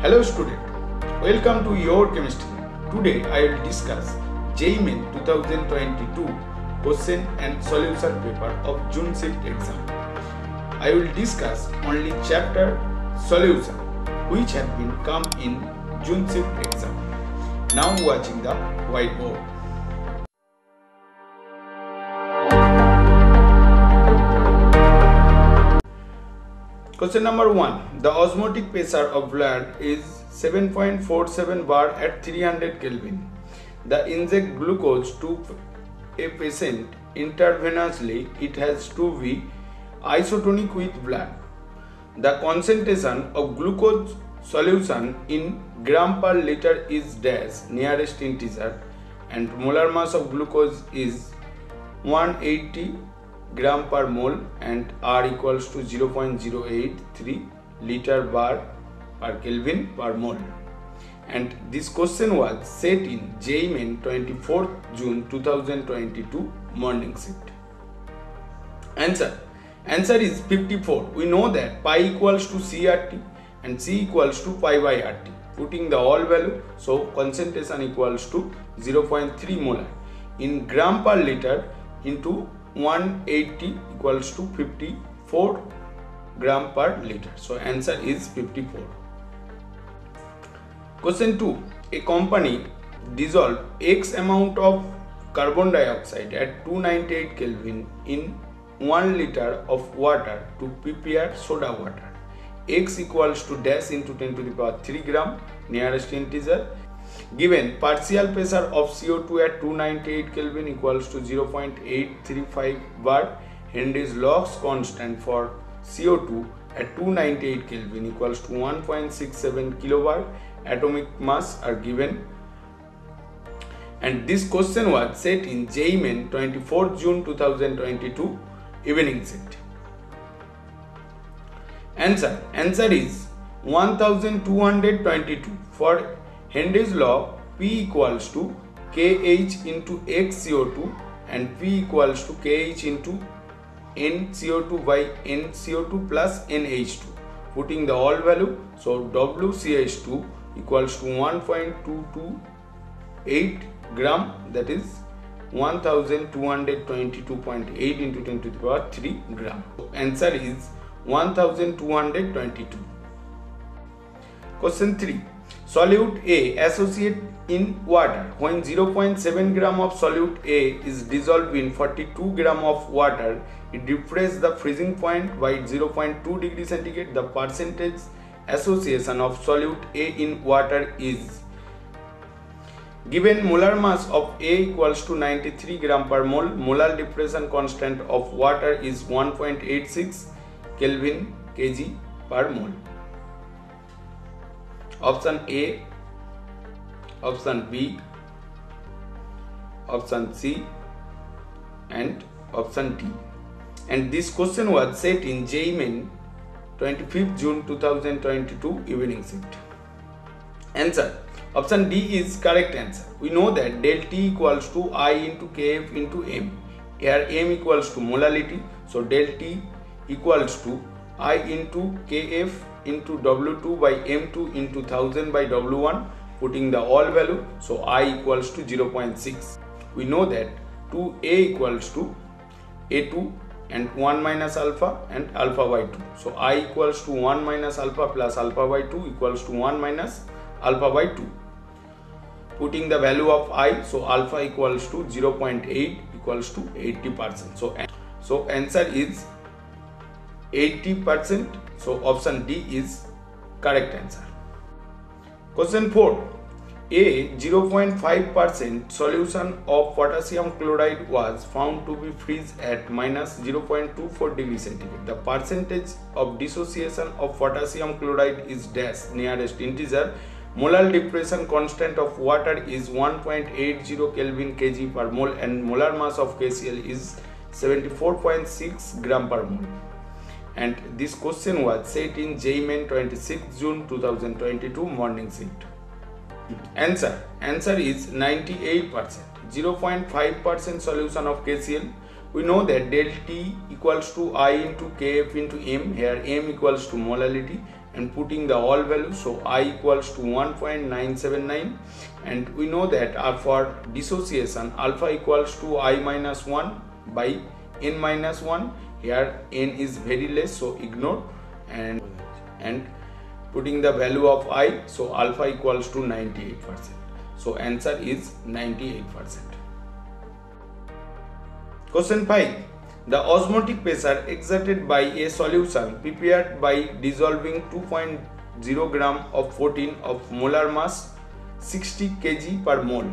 Hello student, welcome to your chemistry. Today I will discuss JEE Main 2022 question and solution paper of June shift exam. I will discuss only chapter solution which have been come in June shift exam. Now watching the whiteboard. Question number 1. The osmotic pressure of blood is 7.47 bar at 300 Kelvin. The inject glucose to a patient intravenously. It has to be isotonic with blood. The concentration of glucose solution in gram per liter is dash nearest integer and molar mass of glucose is 180 gram per mole and R equals to 0.083 liter bar per Kelvin per mole. And this question was set in Main 24th June 2022 morning set. Answer Answer is 54. We know that pi equals to CRT and C equals to pi by RT. Putting the all value, so concentration equals to 0.3 molar in gram per liter into 180 equals to 54 gram per liter. So answer is 54. Question 2. A company dissolve X amount of carbon dioxide at 298 Kelvin in 1 liter of water to prepare soda water. X equals to dash into 10 to the power 3 gram nearest integer given partial pressure of CO2 at 298 Kelvin equals to 0.835 bar Henry's Law's constant for CO2 at 298 Kelvin equals to 1.67 kilobar atomic mass are given and this question was set in JEE 24 June 2022 evening set. Answer Answer is 1222 for Henry's law P equals to KH into X CO2 and P equals to KH into NCO2 by NCO2 plus NH2 putting the all value so WCH2 equals to 1.228 gram that is 1222.8 into 10 to the power 3 gram. Answer is 1222. Question 3. Solute A associate in water. When 0.7 gram of solute A is dissolved in 42 gram of water it depresses the freezing point by 0.2 degree centigrade. The percentage association of solute A in water is given molar mass of A equals to 93 gram per mole. Molar depression constant of water is 1.86 Kelvin kg per mole option A, option B, option C, and option D. And this question was set in JEE Main 25th June 2022 evening shift. Answer Option D is correct answer. We know that del T equals to I into Kf into M. Here M equals to molality. So del T equals to I into Kf into W2 by M2 into 1000 by W1 putting the all value so I equals to 0.6 we know that 2A equals to A2 and 1 minus alpha and alpha by 2 so I equals to 1 minus alpha plus alpha by 2 equals to 1 minus alpha by 2 putting the value of I so alpha equals to 0.8 equals to 80 percent. So so answer is 80 percent so option D is correct answer. Question 4. A 0.5% solution of potassium chloride was found to be freeze at minus 0.24 degree centigrade. The percentage of dissociation of potassium chloride is dash nearest integer. Molar depression constant of water is 1.80 Kelvin kg per mole and molar mass of KCl is 74.6 gram per mole and this question was set in Main 26 June 2022 morning shift. Answer Answer is 98%. 0.5% solution of KCl. We know that del T equals to I into Kf into M. Here M equals to molality and putting the all values so i equals to 1.979 and we know that uh, for dissociation alpha equals to i minus 1 by n minus 1 here n is very less so ignore. And and putting the value of i so alpha equals to 98 percent. So answer is 98 percent. Question 5 the osmotic pressure exerted by a solution prepared by dissolving 2.0 gram of protein of molar mass 60 kg per mole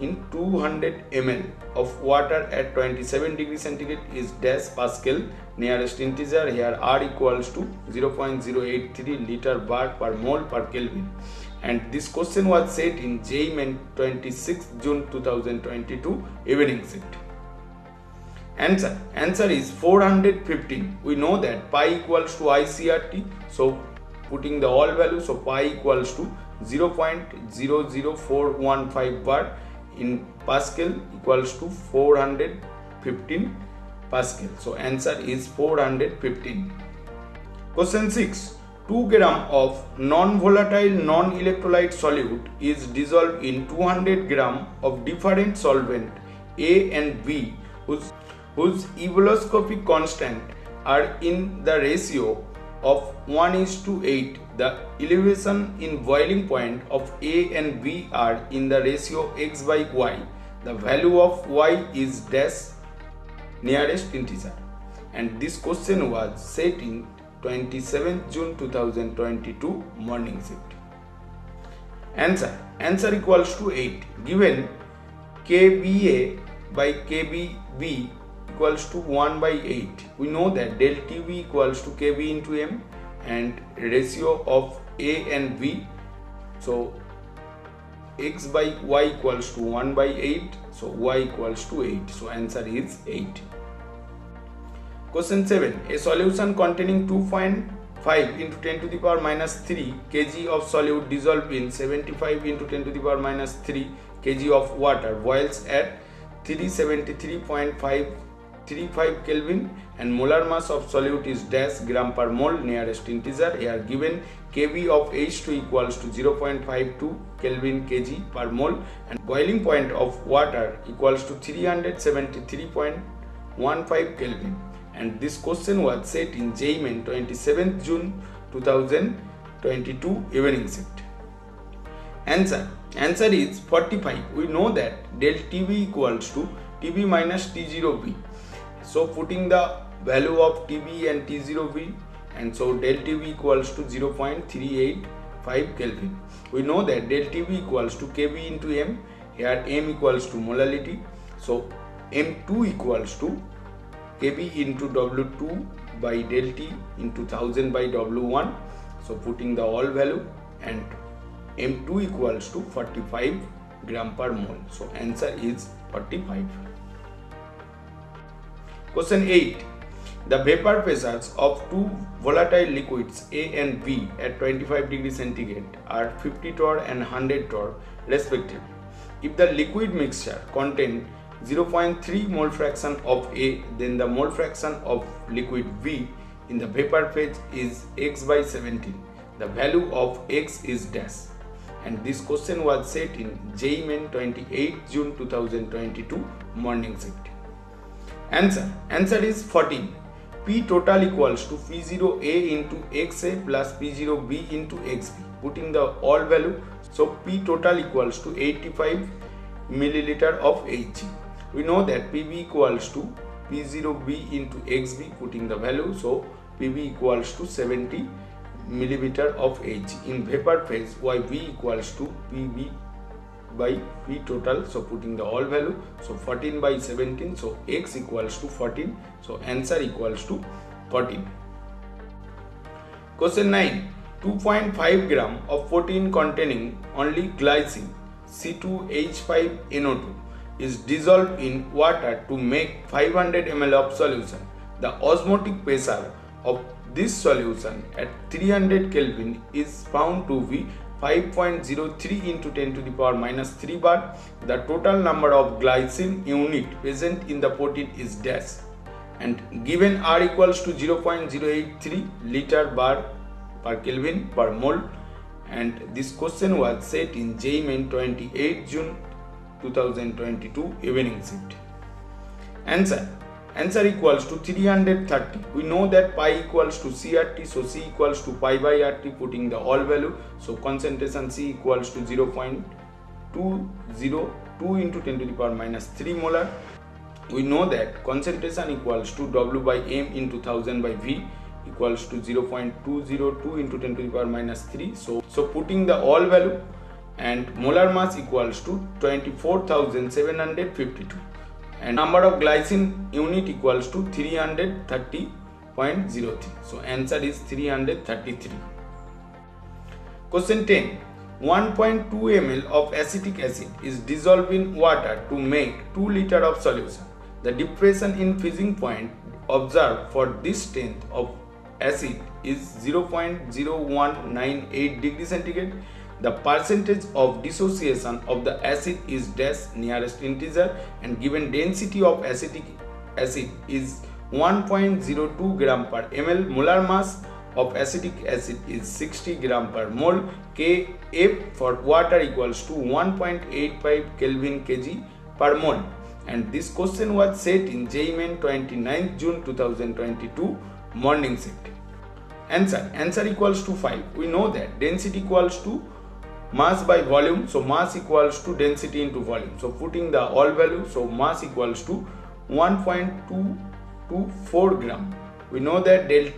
in 200 ml of water at 27 degree centigrade is dash pascal nearest integer here r equals to 0.083 liter bar per mole per kelvin and this question was set in Main 26 June 2022 evening set. Answer. Answer is 415. We know that pi equals to ICRT. So putting the all values, so pi equals to 0.00415 bar in Pascal equals to 415 Pascal. So answer is 415. Question 6. 2 gram of non-volatile non-electrolyte solute is dissolved in 200 gram of different solvent A and B whose whose ebullioscopic constant are in the ratio of 1 is to 8. The elevation in boiling point of A and B are in the ratio x by y. The value of y is dash nearest integer. And this question was set in 27 June 2022 morning shift. Answer. Answer equals to 8. Given KBA by KBB equals to 1 by 8 we know that del tb equals to kb into m and ratio of a and b. So x by y equals to 1 by 8 so y equals to 8 so answer is 8 question 7 a solution containing 2.5 into 10 to the power minus 3 kg of solute dissolved in 75 into 10 to the power minus 3 kg of water boils at 373.5 35 Kelvin and molar mass of solute is dash gram per mole nearest integer here given Kb of H2 equals to 0.52 Kelvin kg per mole and boiling point of water equals to 373.15 Kelvin and this question was set in Main 27th June 2022 evening shift. Answer Answer is 45. We know that del TB equals to TB minus T0B so putting the value of TB and T0B and so del TB equals to 0.385 Kelvin. We know that del TB equals to Kb into M. Here M equals to molality. So M2 equals to Kb into W2 by del T into 1000 by W1. So putting the all value and M2 equals to 45 gram per mole. So answer is 45. Question 8. The vapor pressures of two volatile liquids A and B at 25 degree centigrade are 50 torr and 100 torr respectively. If the liquid mixture contains 0.3 mole fraction of A, then the mole fraction of liquid B in the vapor phase is x by 17. The value of x is dash. And this question was set in JEE Main 28 June 2022 morning shift. Answer. Answer is 14. P total equals to P0A into XA plus P0B into XB. Putting the all value. So P total equals to 85 milliliter of Hg. We know that PB equals to P0B into XB putting the value. So PB equals to 70 milliliter of Hg. In vapor phase YB equals to PB by p total so putting the all value so 14 by 17 so x equals to 14 so answer equals to 14 question 9 2.5 gram of protein containing only glycine C2H5NO2 is dissolved in water to make 500 ml of solution. The osmotic pressure of this solution at 300 Kelvin is found to be 5.03 into 10 to the power minus 3 bar. The total number of glycine unit present in the protein is dash and given R equals to 0.083 liter bar per Kelvin per mole and this question was set in Main 28 June 2022 evening shift. Answer Answer equals to 330. We know that pi equals to CRT, so C equals to pi by RT, putting the all value. So concentration C equals to 0.202 into 10 to the power minus 3 molar. We know that concentration equals to W by M into 1000 by V equals to 0.202 into 10 to the power minus 3. So, so putting the all value and molar mass equals to 24,752 and number of glycine unit equals to 330.03 so answer is 333 question 10 1.2 ml of acetic acid is dissolved in water to make 2 liter of solution. The depression in freezing point observed for this strength of acid is 0.0198 degree centigrade the percentage of dissociation of the acid is dash nearest integer and given density of acetic acid is 1.02 gram per ml. Molar mass of acetic acid is 60 gram per mole. Kf for water equals to 1.85 kelvin kg per mole. And this question was set in Main 29 June 2022 morning set. answer answer equals to 5 we know that density equals to mass by volume so mass equals to density into volume. So putting the all value so mass equals to 1.224 gram. We know that del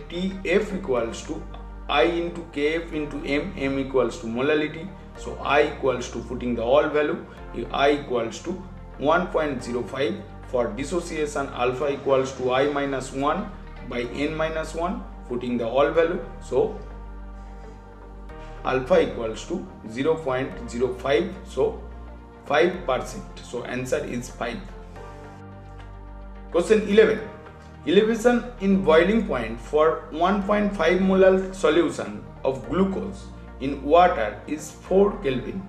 F equals to I into Kf into M M equals to molality. So I equals to putting the all value I equals to 1.05 for dissociation alpha equals to I minus 1 by N minus 1 putting the all value. So alpha equals to 0.05 so 5 percent. So answer is 5 question 11 elevation in boiling point for 1.5 molar solution of glucose in water is 4 kelvin.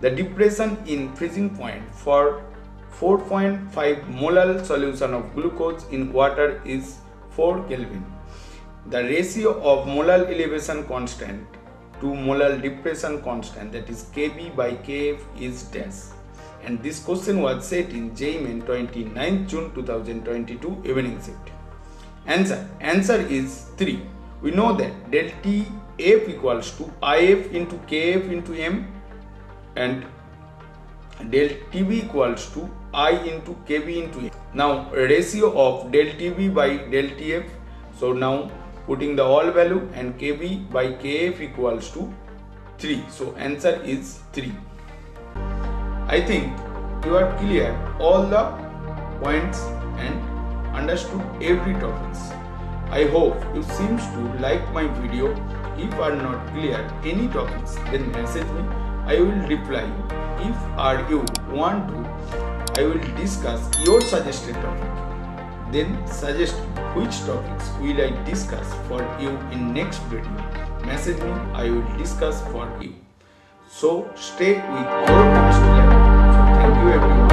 The depression in freezing point for 4.5 molar solution of glucose in water is 4 kelvin. The ratio of molar elevation constant to molar depression constant that is Kb by Kf is dash and this question was set in Main 29 June 2022 evening shift. Answer Answer is 3. We know that del T F equals to IF into KF into M and del TB equals to I into KB into M. Now ratio of del TB by del TF. So now putting the all value and kb by kf equals to 3 so answer is 3 i think you are clear all the points and understood every topics. I hope you seems to like my video. If are not clear any topics then message me. I will reply if are you want to i will discuss your suggested topic then suggest which topics will I discuss for you in next video. Message me, I will discuss for you. So stay with your past So thank you everyone.